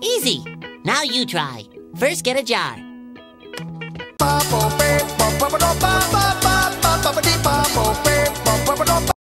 Easy. Now you try. First, get a jar.